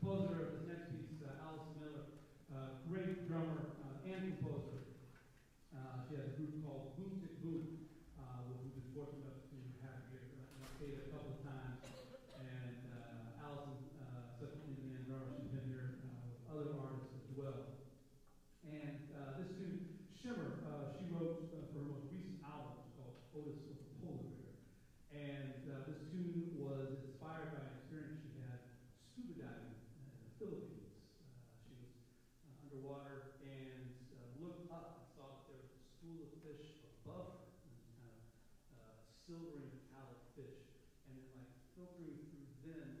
composer of this next piece, uh, Allison Miller, uh, great drummer uh, and composer. Uh, she has a group called Boom Tik Boom, uh, who we've been fortunate enough to have here. Uh, and a couple Silvering out fish and it like filtering through them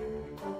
Thank you.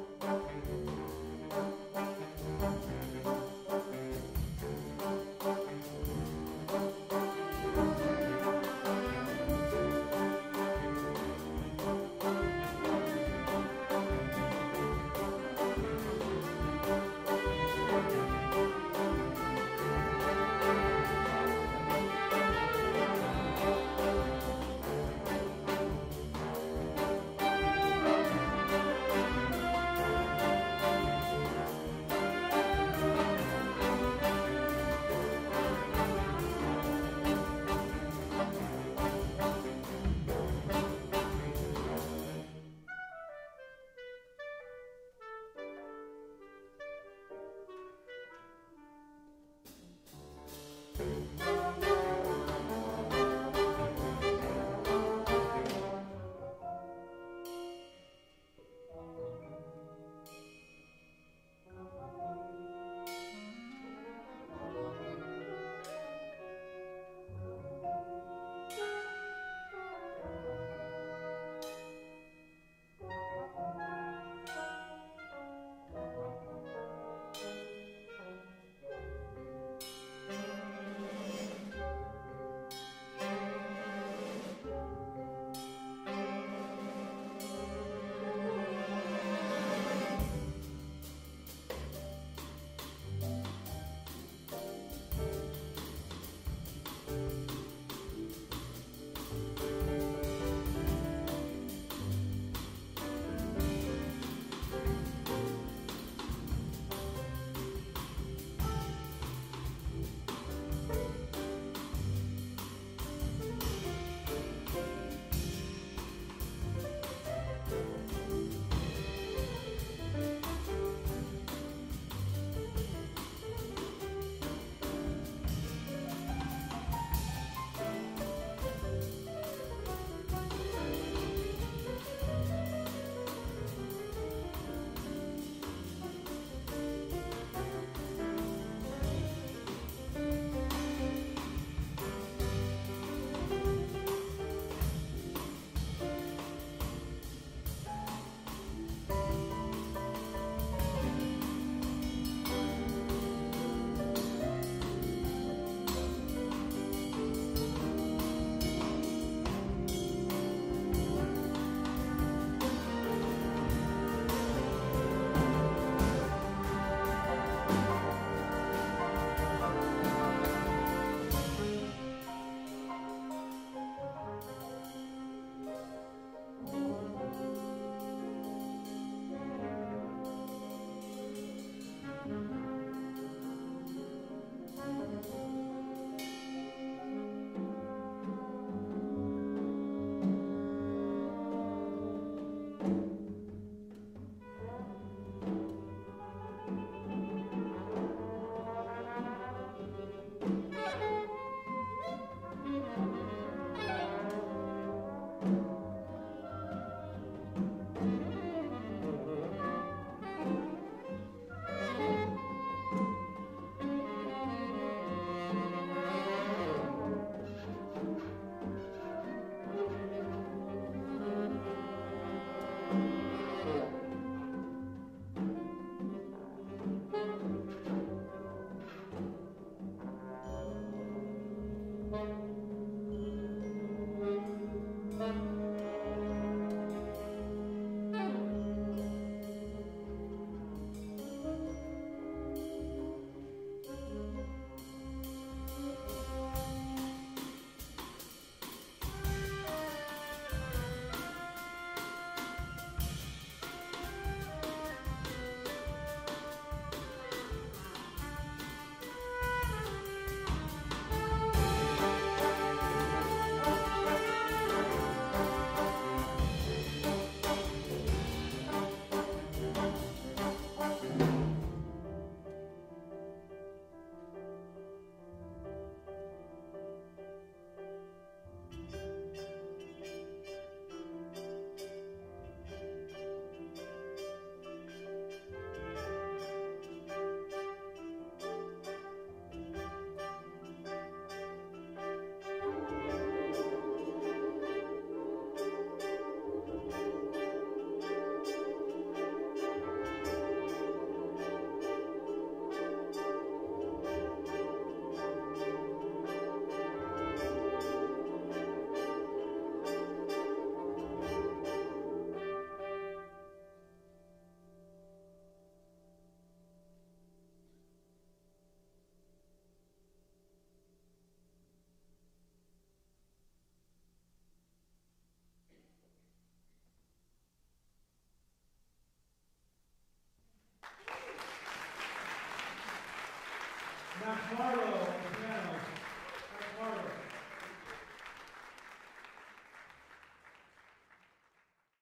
tomorrow.